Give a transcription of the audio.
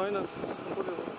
Aynen. Sıkıntı oluyor.